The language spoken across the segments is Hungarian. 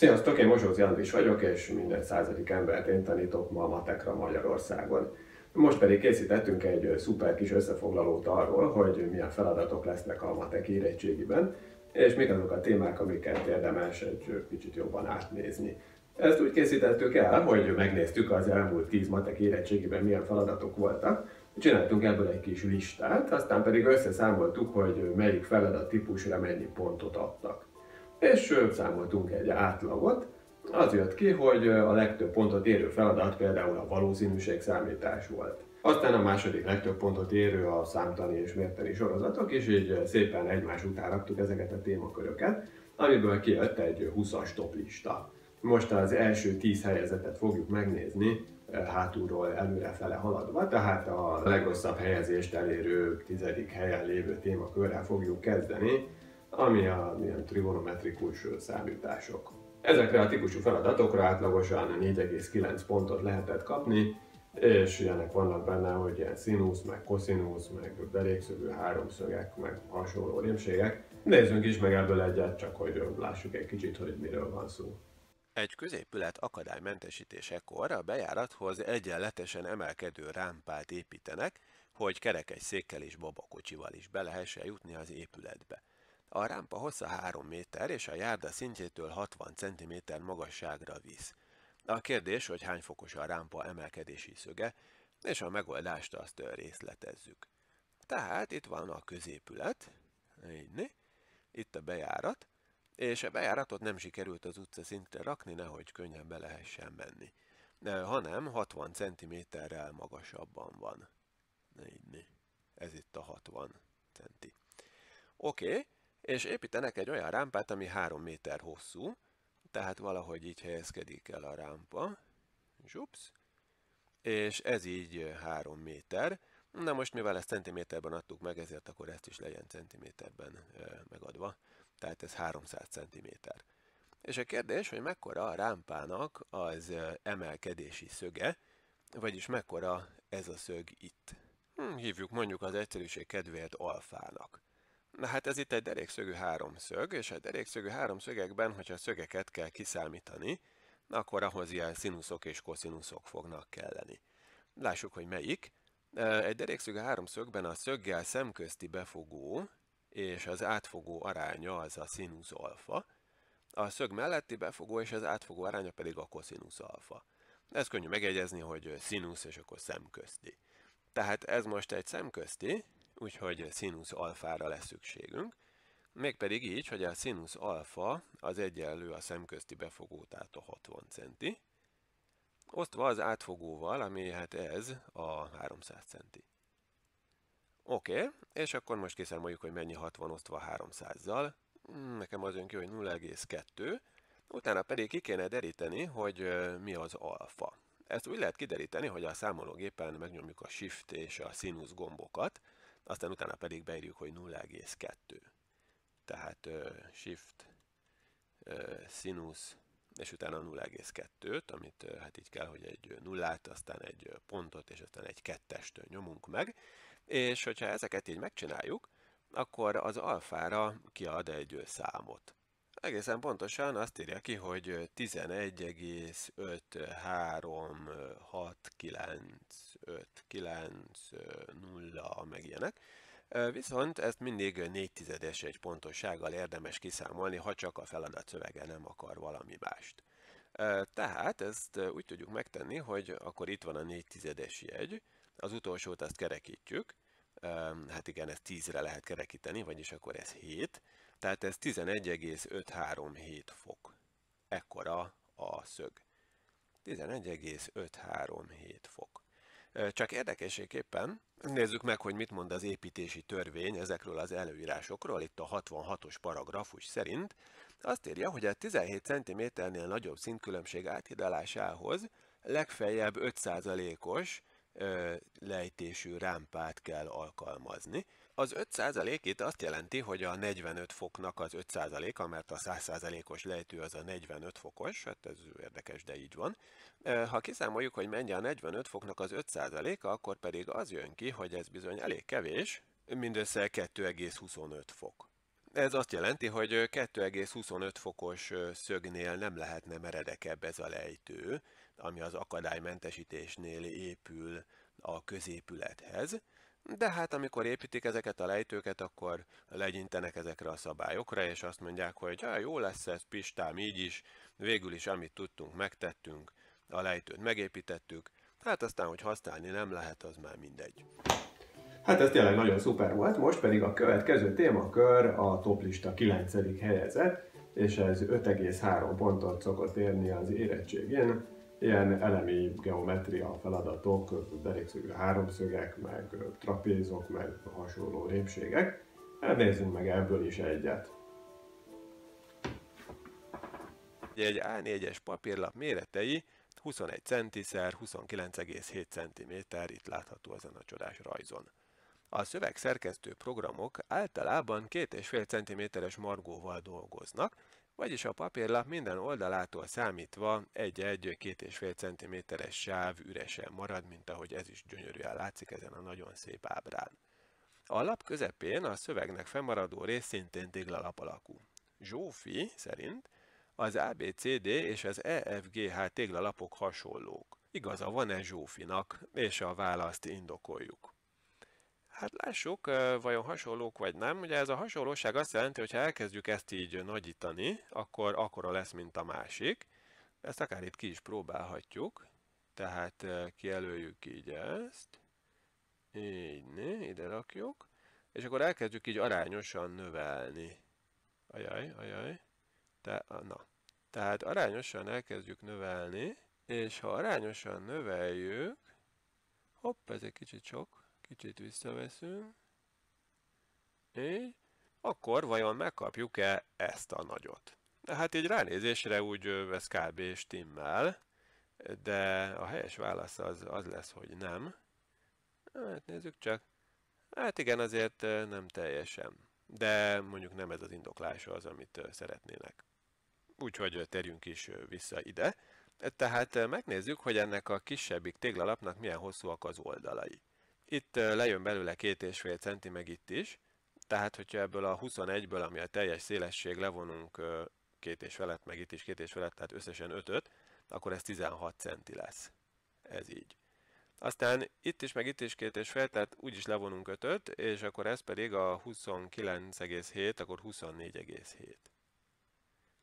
Sziasztok, én Mosóz Andris vagyok, és minden századik embert én tanítok ma a matekra Magyarországon. Most pedig készítettünk egy szuper kis összefoglalót arról, hogy milyen feladatok lesznek a matek érettségiben, és mik azok a témák, amiket érdemes egy kicsit jobban átnézni. Ezt úgy készítettük el, hogy megnéztük az elmúlt 10 matek érettségiben milyen feladatok voltak, csináltunk ebből egy kis listát, aztán pedig összeszámoltuk, hogy melyik feladat típusra mennyi pontot adtak és számoltunk egy átlagot. Az jött ki, hogy a legtöbb pontot érő feladat például a valószínűség számítás volt. Aztán a második legtöbb pontot érő a számtani és mérteni sorozatok, és így szépen egymás után raktuk ezeket a témaköröket, amiből kijött egy 20-as top lista. Most az első 10 helyezetet fogjuk megnézni, hátulról előrefele haladva, tehát a legrosszabb helyezést elérő tizedik helyen lévő témakörrel fogjuk kezdeni, ami a ilyen trigonometrikus számítások. Ezekre a típusú feladatokra átlagosan 4,9 pontot lehetett kapni, és ilyenek vannak benne, hogy ilyen színusz, meg koszinusz, meg belégszögű háromszögek, meg hasonló rémségek. Nézzünk is meg ebből egyet, csak hogy lássuk egy kicsit, hogy miről van szó. Egy középület akadálymentesítésekor a bejárathoz egyenletesen emelkedő rámpát építenek, hogy kerekes székkel és babakocsival is be lehessen jutni az épületbe. A rámpa hossza 3 méter, és a járda szintjétől 60 cm magasságra visz. A kérdés, hogy hány fokos a rámpa emelkedési szöge, és a megoldást azt részletezzük. Tehát itt van a középület, így, itt a bejárat, és a bejáratot nem sikerült az utca szintre rakni, nehogy könnyen be lehessen menni, hanem 60 cm-rel magasabban van. Így, ez itt a 60 centi. Oké, okay és építenek egy olyan rámpát, ami 3 méter hosszú, tehát valahogy így helyezkedik el a rámpa, zsupsz, és ez így 3 méter. Na most mivel ezt centiméterben adtuk meg, ezért akkor ezt is legyen centiméterben megadva, tehát ez 300 centiméter. És a kérdés, hogy mekkora a rámpának az emelkedési szöge, vagyis mekkora ez a szög itt. Hm, hívjuk mondjuk az egyszerűség kedvéért alfának. Na hát ez itt egy derékszögű háromszög, és a derékszögű háromszögekben, hogyha szögeket kell kiszámítani, akkor ahhoz ilyen színuszok és koszinuszok fognak kelleni. Lássuk, hogy melyik. Egy derékszögű háromszögben a szöggel szemközti befogó és az átfogó aránya az a színusz alfa, a szög melletti befogó és az átfogó aránya pedig a koszinusz alfa. Ez könnyű megjegyezni, hogy színusz és akkor szemközti. Tehát ez most egy szemközti, úgyhogy színusz alfára lesz szükségünk. Mégpedig így, hogy a színusz alfa az egyenlő a szemközti befogó, tehát a 60 centi, osztva az átfogóval, ami hát ez a 300 centi. Oké, okay, és akkor most kiszámoljuk, hogy mennyi 60 osztva 300-zal. Nekem az jön ki, hogy 0,2. Utána pedig ki kéne deríteni, hogy mi az alfa. Ezt úgy lehet kideríteni, hogy a számológépen megnyomjuk a Shift és a Sinus gombokat, aztán utána pedig beírjuk, hogy 0,2. Tehát uh, shift, uh, sinus, és utána 0,2-t, amit uh, hát így kell, hogy egy nullát, aztán egy pontot, és aztán egy kettest nyomunk meg. És hogyha ezeket így megcsináljuk, akkor az alfára kiad egy számot. Egészen pontosan azt írja ki, hogy 11,5369590 meg ilyenek. Viszont ezt mindig 4 tizedes egy pontossággal érdemes kiszámolni, ha csak a feladat szövege nem akar valami mást. Tehát ezt úgy tudjuk megtenni, hogy akkor itt van a 4 tizedes jegy, az utolsót azt kerekítjük, hát igen, ezt 10-re lehet kerekíteni, vagyis akkor ez 7, tehát ez 11,537 fok. Ekkora a szög. 11,537 fok. Csak érdekességképpen nézzük meg, hogy mit mond az építési törvény ezekről az előírásokról. Itt a 66-os paragrafus szerint azt írja, hogy a 17 cm-nél nagyobb szintkülönbség áthidalásához legfeljebb 5%-os lejtésű rámpát kell alkalmazni. Az 5% itt azt jelenti, hogy a 45 foknak az 5%-a, mert a 100%-os lejtő az a 45 fokos, hát ez érdekes, de így van. Ha kiszámoljuk, hogy mennyi a 45 foknak az 5%-a, akkor pedig az jön ki, hogy ez bizony elég kevés, mindössze 2,25 fok. Ez azt jelenti, hogy 2,25 fokos szögnél nem lehetne meredekebb ez a lejtő, ami az akadálymentesítésnél épül a középülethez. De hát amikor építik ezeket a lejtőket, akkor legyintenek ezekre a szabályokra, és azt mondják, hogy ja, jó lesz ez, Pistám, így is, végül is amit tudtunk, megtettünk, a lejtőt megépítettük, hát aztán, hogy használni nem lehet, az már mindegy. Hát ez tényleg nagyon szuper volt, most pedig a következő témakör a toplista 9. helyezett, és ez 5,3 pontot szokott érni az érettségén. Ilyen elemi geometria feladatok, derékszögű háromszögek, meg trapézok, meg hasonló répségek. Hát nézzünk meg ebből is egyet. Egy A4-es papírlap méretei 21 centiszer 29,7 cm, itt látható ezen a csodás rajzon. A szövegszerkesztő programok általában 2,5 cm-es margóval dolgoznak, vagyis a papírlap minden oldalától számítva egy-egy 2,5 cm-es sáv üresen marad, mint ahogy ez is gyönyörűen látszik ezen a nagyon szép ábrán. A lap közepén a szövegnek fennmaradó rész szintén téglalap alakú. Zsófi szerint az ABCD és az EFGH téglalapok hasonlók. Igaza van-e Zsófinak, és a választ indokoljuk. Hát lássuk, vajon hasonlók vagy nem. Ugye ez a hasonlóság azt jelenti, hogy ha elkezdjük ezt így nagyítani, akkor akkora lesz, mint a másik. Ezt akár itt ki is próbálhatjuk. Tehát kijelöljük így ezt. Így, né, ide rakjuk. És akkor elkezdjük így arányosan növelni. Ajaj, ajaj. Te, na. Tehát arányosan elkezdjük növelni, és ha arányosan növeljük, hopp, ez egy kicsit sok, Kicsit visszaveszünk. Így. Akkor vajon megkapjuk-e ezt a nagyot? De hát így ránézésre úgy vesz kb. stimmel, de a helyes válasz az, az lesz, hogy nem. Hát nézzük csak. Hát igen, azért nem teljesen. De mondjuk nem ez az indoklása az, amit szeretnének. Úgyhogy terjünk is vissza ide. Tehát megnézzük, hogy ennek a kisebbik téglalapnak milyen hosszúak az oldalai. Itt lejön belőle két és fél centi, meg itt is. Tehát, hogyha ebből a 21-ből, ami a teljes szélesség, levonunk két és felett, meg itt is két és felett, tehát összesen 5 akkor ez 16 centi lesz. Ez így. Aztán itt is, meg itt is két és fél, tehát úgyis levonunk 5 és akkor ez pedig a 29,7, akkor 24,7.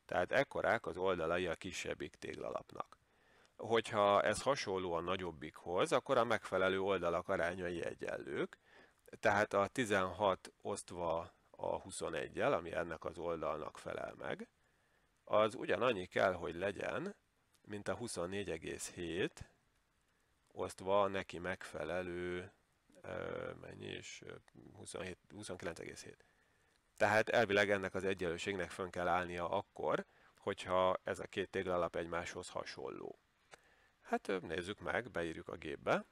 Tehát ekkorák az oldalai a kisebbik téglalapnak hogyha ez hasonló a nagyobbikhoz, akkor a megfelelő oldalak arányai egyenlők. Tehát a 16 osztva a 21-el, ami ennek az oldalnak felel meg, az ugyanannyi kell, hogy legyen, mint a 24,7 osztva neki megfelelő mennyi is 29,7. Tehát elvileg ennek az egyenlőségnek fönn kell állnia akkor, hogyha ez a két téglalap egymáshoz hasonló. Hát nézzük meg, beírjuk a gépbe.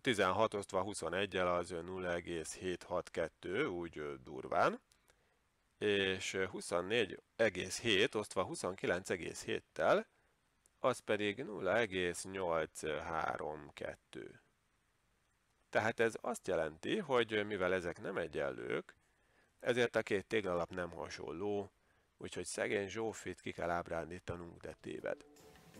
16 osztva 21-el az 0,762, úgy durván. És 24,7 osztva 29,7-tel, az pedig 0,832. Tehát ez azt jelenti, hogy mivel ezek nem egyenlők, ezért a két téglalap nem hasonló, úgyhogy szegény Zsófit ki kell ábrándítanunk, de téved.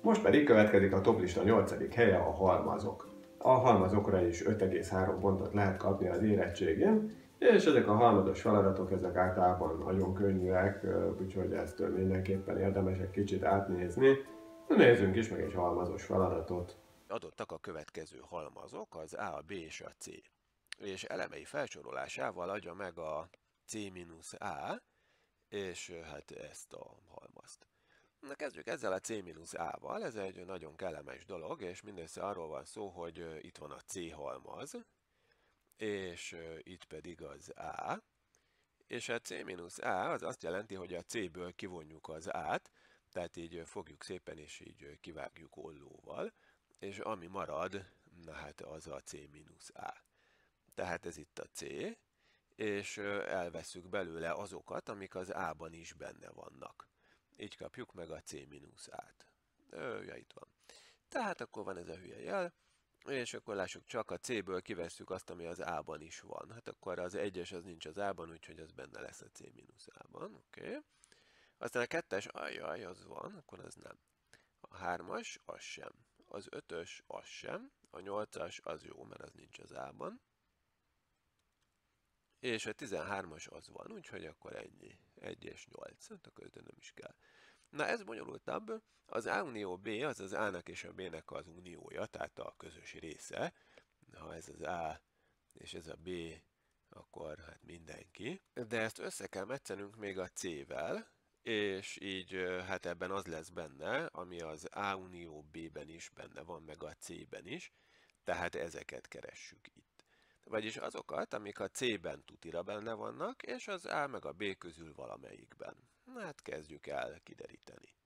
Most pedig következik a toplista 8. helye a halmazok. A halmazokra is 5,3 pontot lehet kapni az érettségén, és ezek a halmazos feladatok, ezek általában nagyon könnyűek, úgyhogy ezt mindenképpen érdemes egy kicsit átnézni. Nézzünk is meg egy halmazos feladatot. Adottak a következő halmazok, az A, a B és a C. És elemei felsorolásával adja meg a C-A, és hát ezt a halmazt. Na kezdjük ezzel a C-A-val, ez egy nagyon kellemes dolog, és mindössze arról van szó, hogy itt van a C halmaz, és itt pedig az A, és a C-A az azt jelenti, hogy a C-ből kivonjuk az A-t, tehát így fogjuk szépen és így kivágjuk ollóval, és ami marad, na hát az a C-A. Tehát ez itt a C, és elveszük belőle azokat, amik az A-ban is benne vannak. Így kapjuk meg a C-át. Ja, itt van. Tehát akkor van ez a hülye jel, És akkor lássuk, csak a C-ből kivesszük azt, ami az A-ban is van. Hát akkor az egyes az nincs az A-ban, úgyhogy az benne lesz a C mínusz A-ban. Oké. Okay. Aztán a kettes, ajaj, az van, akkor az nem. A hármas, az sem. Az ötös, az sem. A nyolcas, az jó, mert az nincs az A-ban. És a 13-as az van, úgyhogy akkor ennyi. 1 és 8, hát akkor nem is kell. Na ez bonyolultabb, az A unió B, az az A-nak és a B-nek az uniója, tehát a közös része. Ha ez az A és ez a B, akkor hát mindenki. De ezt össze kell metszenünk még a C-vel, és így hát ebben az lesz benne, ami az A unió B-ben is benne van, meg a C-ben is, tehát ezeket keressük. Vagyis azokat, amik a C-ben tutira benne vannak, és az A meg a B közül valamelyikben. Na hát kezdjük el kideríteni.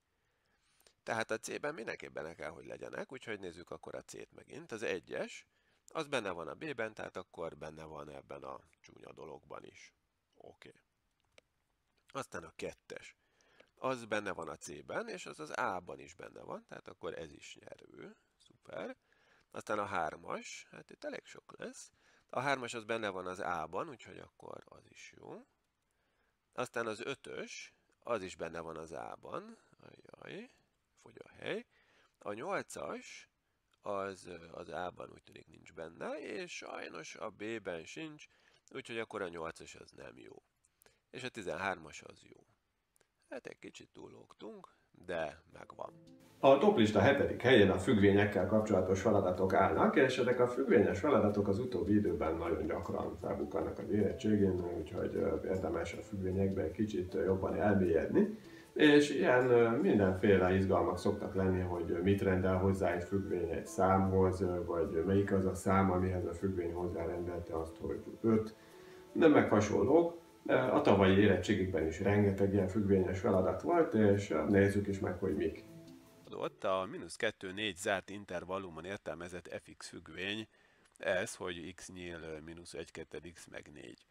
Tehát a C-ben mindenképp benne kell, hogy legyenek, úgyhogy nézzük akkor a C-t megint. Az egyes, az benne van a B-ben, tehát akkor benne van ebben a csúnya dologban is. Oké. Okay. Aztán a kettes. Az benne van a C-ben, és az az A-ban is benne van, tehát akkor ez is nyerő. Szuper. Aztán a hármas, hát itt elég sok lesz. A hármas az benne van az A-ban, úgyhogy akkor az is jó. Aztán az ötös, az is benne van az A-ban. Ajaj, fogy a hely. A nyolcas, az az A-ban úgy tűnik nincs benne, és sajnos a B-ben sincs, úgyhogy akkor a 8-as az nem jó. És a 13-as az jó. Hát egy kicsit túlógtunk, de megvan. A toplista hetedik helyén a függvényekkel kapcsolatos feladatok állnak, és ezek a függvényes feladatok az utóbbi időben nagyon gyakran felbukkannak az érettségén, úgyhogy érdemes a függvényekbe kicsit jobban elmélyedni. És ilyen mindenféle izgalmak szoktak lenni, hogy mit rendel hozzá egy függvény egy számhoz, vagy melyik az a szám, amihez a függvény hozzárendelte azt, hogy 5, de meg hasonlók. A tavalyi érettségikben is rengeteg ilyen függvényes feladat volt, és nézzük is meg, hogy mik. Ott a mínusz 2-4 zárt intervallumon értelmezett fx függvény, ez, hogy x nyíl mínusz 1 2 x meg 4.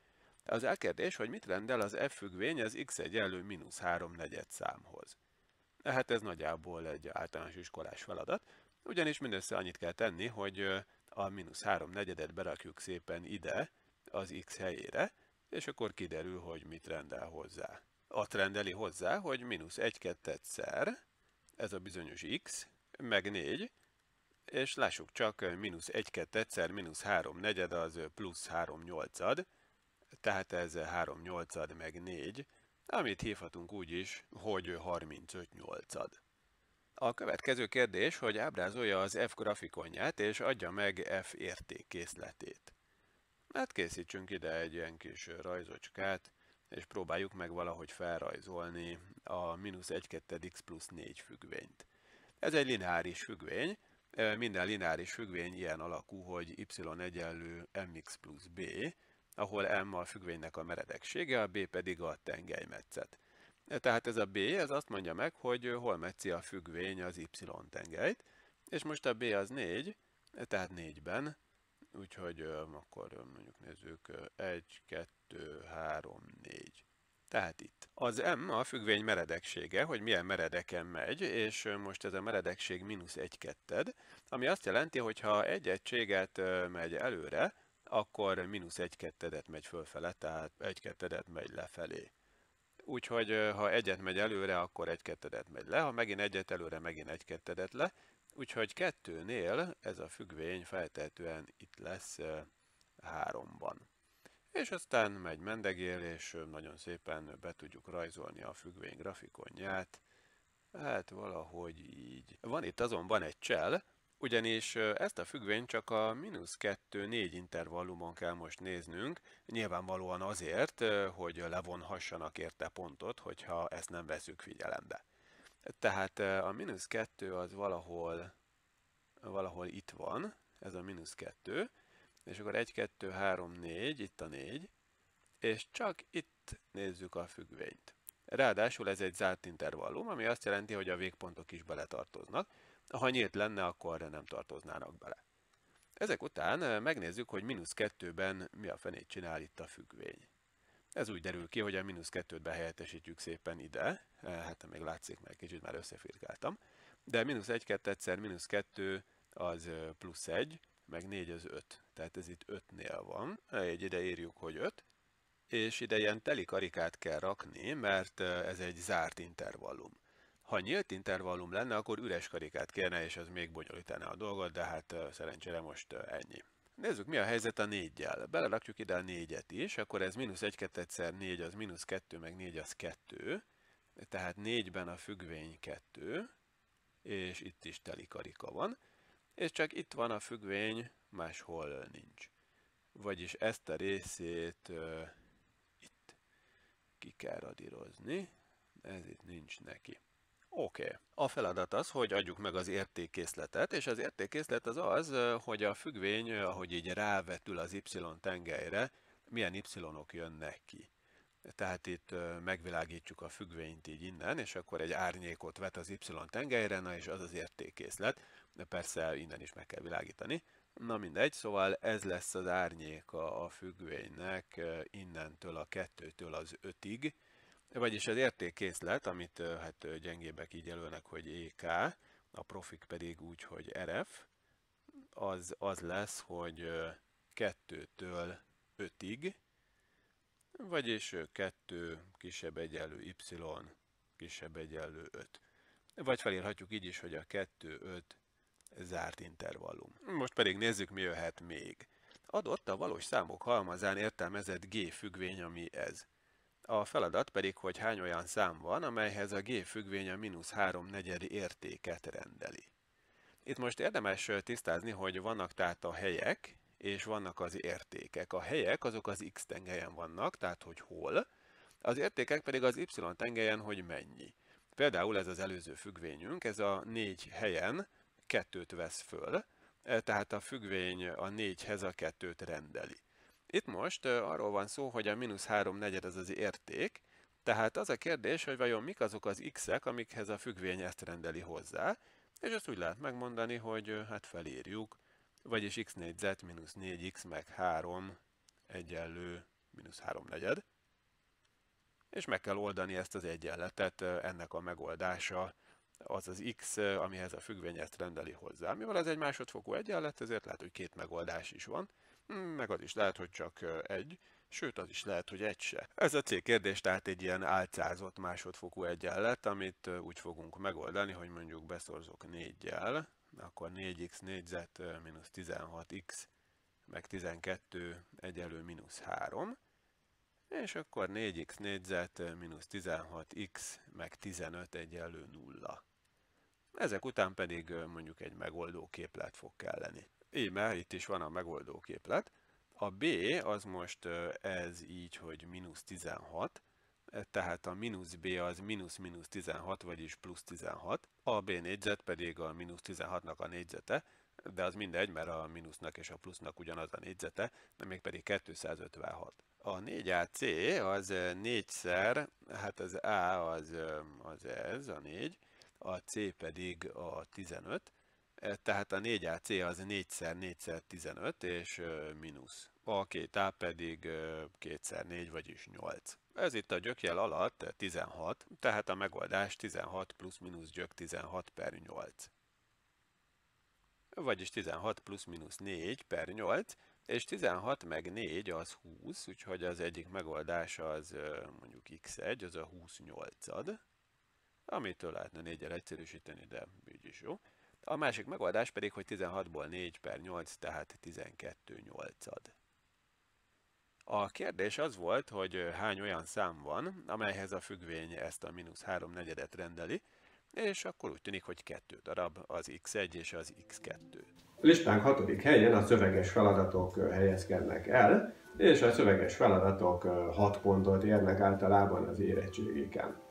Az elkérdés, hogy mit rendel az f függvény az x egyenlő mínusz 3 negyed számhoz. Hát ez nagyjából egy általános iskolás feladat, ugyanis mindössze annyit kell tenni, hogy a mínusz 3 negyedet berakjuk szépen ide, az x helyére, és akkor kiderül, hogy mit rendel hozzá. Azt rendeli hozzá, hogy mínusz 1 2 szer, ez a bizonyos x, meg 4, és lássuk csak, mínusz 1 2 szer mínusz 3 negyed az plusz 3 nyolcad, tehát ez 3 nyolcad meg 4, amit hívhatunk úgy is, hogy 35 nyolcad. A következő kérdés, hogy ábrázolja az f grafikonját és adja meg f értékkészletét. Hát készítsünk ide egy ilyen kis rajzocskát, és próbáljuk meg valahogy felrajzolni a mínusz 1 2 x plusz 4 függvényt. Ez egy lineáris függvény, minden lineáris függvény ilyen alakú, hogy y egyenlő mx plusz b, ahol m a függvénynek a meredeksége, a b pedig a tengelymetszet. Tehát ez a b, ez azt mondja meg, hogy hol metszi a függvény az y tengelyt, és most a b az 4, tehát 4-ben úgyhogy akkor mondjuk nézzük 1, 2, 3, 4. Tehát itt. Az M a függvény meredeksége, hogy milyen meredeken megy, és most ez a meredekség mínusz 1 ketted, ami azt jelenti, hogy ha egy egységet megy előre, akkor mínusz 1 kettedet megy fölfele, tehát 1 kettedet megy lefelé. Úgyhogy ha egyet megy előre, akkor egy kettedet megy le, ha megint egyet előre, megint egy kettedet le, Úgyhogy kettőnél ez a függvény feltehetően itt lesz háromban. És aztán megy mendegél, és nagyon szépen be tudjuk rajzolni a függvény grafikonját. Hát valahogy így. Van itt azonban egy csel, ugyanis ezt a függvényt csak a mínusz 2-4 intervallumon kell most néznünk, nyilvánvalóan azért, hogy levonhassanak érte pontot, hogyha ezt nem veszük figyelembe. Tehát a mínusz 2 az valahol, valahol itt van, ez a mínusz 2, és akkor 1, 2, 3, 4, itt a 4, és csak itt nézzük a függvényt. Ráadásul ez egy zárt intervallum, ami azt jelenti, hogy a végpontok is beletartoznak. Ha nyílt lenne, akkor nem tartoznának bele. Ezek után megnézzük, hogy mínusz 2-ben mi a fenét csinál itt a függvény. Ez úgy derül ki, hogy a mínusz kettőt behelyettesítjük szépen ide, hát még látszik, mert kicsit már összefirkáltam, de mínusz 1 2 egyszer mínusz 2 az plusz 1, meg 4 az 5. Tehát ez itt 5-nél van. Egy ide írjuk, hogy 5. És ide ilyen teli karikát kell rakni, mert ez egy zárt intervallum. Ha nyílt intervallum lenne, akkor üres karikát kérne, és ez még bonyolítaná a dolgot, de hát szerencsére most ennyi. Nézzük, mi a helyzet a négyel. Belerakjuk ide a négyet is, akkor ez mínusz 1 2 szer 4 az mínusz 2, meg 4 az 2. Tehát 4-ben a függvény 2, és itt is teli karika van, és csak itt van a függvény, máshol nincs. Vagyis ezt a részét uh, itt ki kell radírozni, ez itt nincs neki. Oké. Okay. A feladat az, hogy adjuk meg az értékkészletet, és az értékkészlet az az, hogy a függvény, ahogy így rávetül az y tengelyre, milyen y-ok jönnek ki. Tehát itt megvilágítjuk a függvényt így innen, és akkor egy árnyékot vet az y tengelyre, na és az az értékkészlet. Persze innen is meg kell világítani. Na mindegy, szóval ez lesz az árnyéka a függvénynek innentől a 2-től az 5-ig, vagyis az értékkészlet, amit hát gyengébbek így jelölnek, hogy EK, a profik pedig úgy, hogy RF, az, az lesz, hogy 2-től 5-ig, vagyis 2 kisebb egyenlő y kisebb egyenlő 5. Vagy felírhatjuk így is, hogy a 2-5 zárt intervallum. Most pedig nézzük, mi jöhet még. Adott a valós számok halmazán értelmezett G függvény, ami ez. A feladat pedig, hogy hány olyan szám van, amelyhez a G függvény a mínusz 3 negyedi értéket rendeli. Itt most érdemes tisztázni, hogy vannak tehát a helyek, és vannak az értékek. A helyek azok az x tengelyen vannak, tehát hogy hol, az értékek pedig az y tengelyen, hogy mennyi. Például ez az előző függvényünk, ez a négy helyen kettőt vesz föl, tehát a függvény a négyhez a kettőt rendeli. Itt most arról van szó, hogy a mínusz 3 negyed az az érték, tehát az a kérdés, hogy vajon mik azok az x-ek, amikhez a függvény ezt rendeli hozzá, és ezt úgy lehet megmondani, hogy hát felírjuk, vagyis x négyzet mínusz 4x meg 3 egyenlő mínusz 3 negyed, és meg kell oldani ezt az egyenletet, ennek a megoldása. Az az x, amihez a függvény ezt rendeli hozzá. Mivel ez egy másodfokú egyenlet, ezért lehet, hogy két megoldás is van. Meg az is lehet, hogy csak egy, sőt az is lehet, hogy egy se. Ez a kérdés tehát egy ilyen álcázott másodfokú egyenlet, amit úgy fogunk megoldani, hogy mondjuk beszorzok 4-jel, akkor 4x négyzet mínusz 16x meg 12 egyelő mínusz 3, és akkor 4x négyzet mínusz 16x meg 15 egyenlő 0. Ezek után pedig mondjuk egy megoldó képlet fog kelleni. Íme, itt is van a megoldó képlet. A B az most ez így, hogy mínusz 16, tehát a mínusz B az mínusz mínusz 16, vagyis plusz 16. A B négyzet pedig a mínusz 16-nak a négyzete, de az mindegy, mert a mínusznak és a plusznak ugyanaz a négyzete, de még pedig 256. A 4AC az 4-szer, hát az A az, az ez, a 4, a C pedig a 15, tehát a 4AC az 4-szer 4-szer 15 és mínusz. A két A pedig 2x4, vagyis 8. Ez itt a gyökjel alatt 16, tehát a megoldás 16 plusz mínusz gyök 16 per 8. Vagyis 16 plusz mínusz 4 per 8, és 16 meg 4 az 20, úgyhogy az egyik megoldás az mondjuk x1, az a 28-ad, amitől lehetne 4 egyszerűsíteni, de így is jó. A másik megoldás pedig, hogy 16-ból 4 per 8, tehát 12 8-ad. A kérdés az volt, hogy hány olyan szám van, amelyhez a függvény ezt a mínusz 3 negyedet rendeli, és akkor úgy tűnik, hogy kettő darab, az x1 és az x2. Listánk hatodik helyen a szöveges feladatok helyezkednek el, és a szöveges feladatok 6 pontot érnek általában az érettségiken.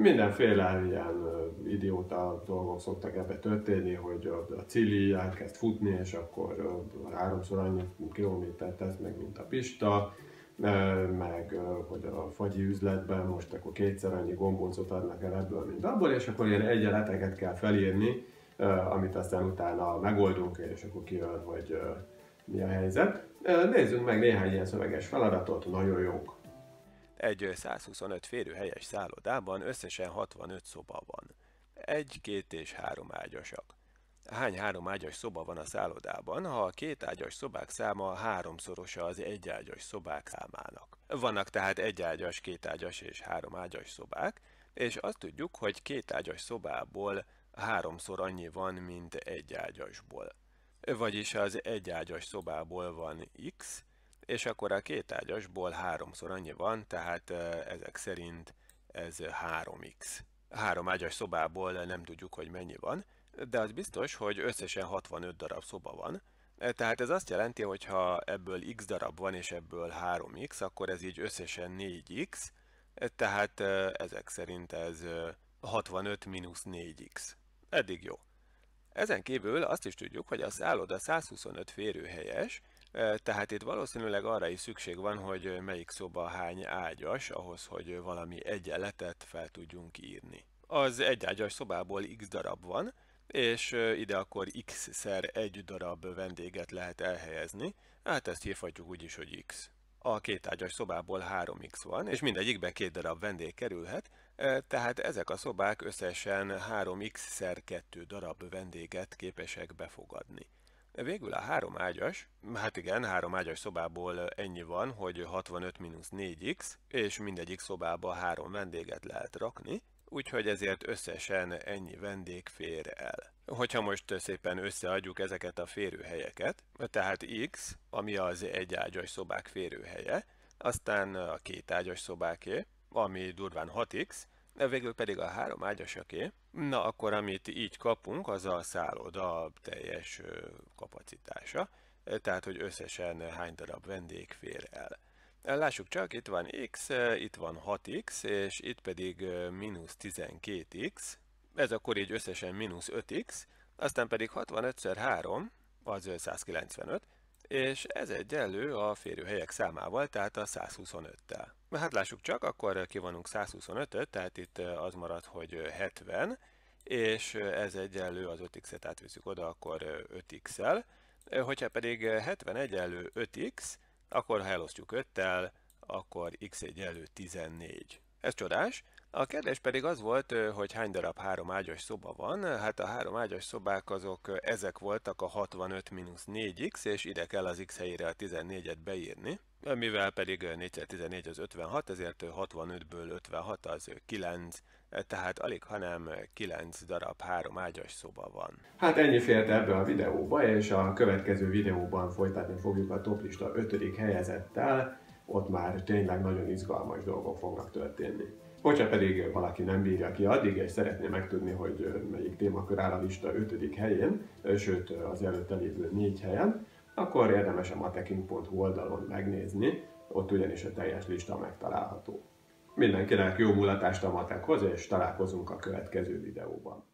Mindenféle ilyen idióta dolgok szoktak ebbe történni, hogy a Cili elkezd futni, és akkor háromszor annyi kilométert tesz meg, mint a Pista, meg hogy a fagyi üzletben most akkor kétszer annyi gombócot adnak el ebből, mint abból, és akkor ilyen egyenleteket kell felírni, amit aztán utána megoldunk, és akkor kijön, hogy mi a helyzet. Nézzünk meg néhány ilyen szöveges feladatot, nagyon jók. Egy 125 férőhelyes szállodában összesen 65 szoba van. Egy, két és három ágyasak. hány három ágyas szoba van a szállodában, ha a két ágyas szobák száma háromszorosa az egy ágyas szobák számának. Vannak tehát egy ágyas, két ágyas és három ágyas szobák, és azt tudjuk, hogy két ágyas szobából háromszor annyi van, mint egy ágyasból. Vagyis az egy ágyas szobából van x, és akkor a két ágyasból háromszor annyi van, tehát ezek szerint ez 3x. Három ágyas szobából nem tudjuk, hogy mennyi van, de az biztos, hogy összesen 65 darab szoba van, tehát ez azt jelenti, hogy ha ebből x darab van, és ebből 3x, akkor ez így összesen 4x, tehát ezek szerint ez 65 mínusz 4x. Eddig jó. Ezen kívül azt is tudjuk, hogy a szálloda 125 férőhelyes, tehát itt valószínűleg arra is szükség van, hogy melyik szoba hány ágyas, ahhoz, hogy valami egyenletet fel tudjunk írni. Az egyágyas szobából x darab van, és ide akkor x-szer egy darab vendéget lehet elhelyezni, hát ezt hívhatjuk úgy is, hogy x. A két ágyas szobából 3x van, és mindegyikben két darab vendég kerülhet, tehát ezek a szobák összesen 3x-szer 2 darab vendéget képesek befogadni. Végül a három ágyas, hát igen, három ágyas szobából ennyi van, hogy 65 4x, és mindegyik szobába három vendéget lehet rakni, úgyhogy ezért összesen ennyi vendég fér el. Hogyha most szépen összeadjuk ezeket a férőhelyeket, tehát x, ami az egy ágyas szobák férőhelye, aztán a két ágyas szobáké, ami durván 6x, végül pedig a három ágyasaké, na akkor amit így kapunk, az a szálloda teljes kapacitása, tehát hogy összesen hány darab vendég fér el. Lássuk csak, itt van x, itt van 6x, és itt pedig mínusz 12x, ez akkor így összesen mínusz 5x, aztán pedig 65x3, az 195, és ez egyenlő a férőhelyek számával, tehát a 125-tel. Hát lássuk csak, akkor kivonunk 125-öt, tehát itt az marad, hogy 70, és ez egyenlő az 5x-et átviszük oda, akkor 5x-el. Hogyha pedig 70 egyenlő 5x, akkor ha elosztjuk 5-tel, akkor x egyenlő 14. Ez csodás. A kérdés pedig az volt, hogy hány darab három ágyas szoba van. Hát a három ágyas szobák azok ezek voltak a 65 4x, és ide kell az x helyére a 14-et beírni. Mivel pedig 4x14 az 56, ezért 65-ből 56 az 9, tehát alig, hanem 9 darab három ágyas szoba van. Hát ennyi fért ebbe a videóba, és a következő videóban folytatni fogjuk a toplista 5. helyezettel, ott már tényleg nagyon izgalmas dolgok fognak történni. Hogyha pedig valaki nem bírja ki addig, és szeretné megtudni, hogy melyik témakör áll a lista 5. helyén, sőt az előtte lévő 4 helyen, akkor érdemes a mateking.hu oldalon megnézni, ott ugyanis a teljes lista megtalálható. Mindenkinek jó mulatást a matekhoz, és találkozunk a következő videóban.